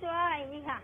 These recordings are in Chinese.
帅，你看。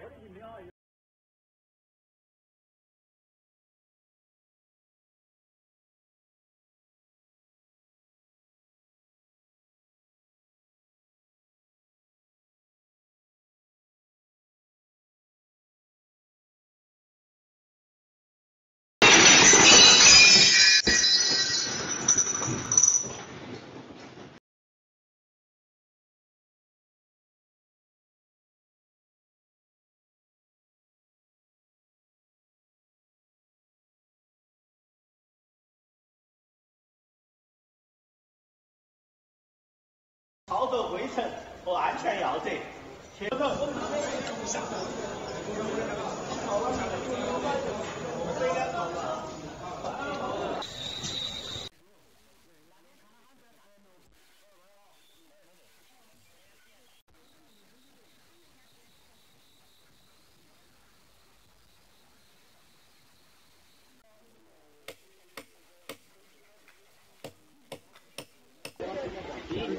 操作规程和安全要则，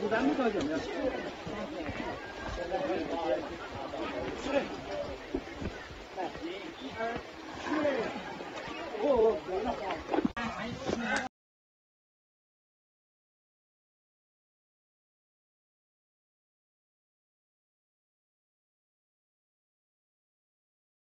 咱们搞怎么